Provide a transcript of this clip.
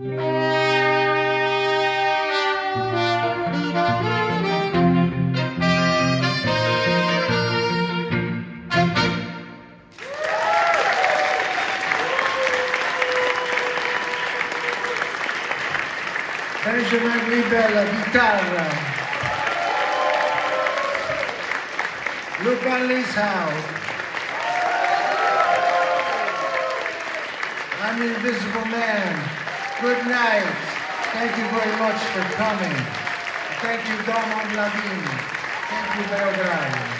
Benjamin Ribel guitarra. Luca Lissau. I'm Invisible Man. Good night. Thank you very much for coming. Thank you, Dom Lavin. Thank you, Belgrade.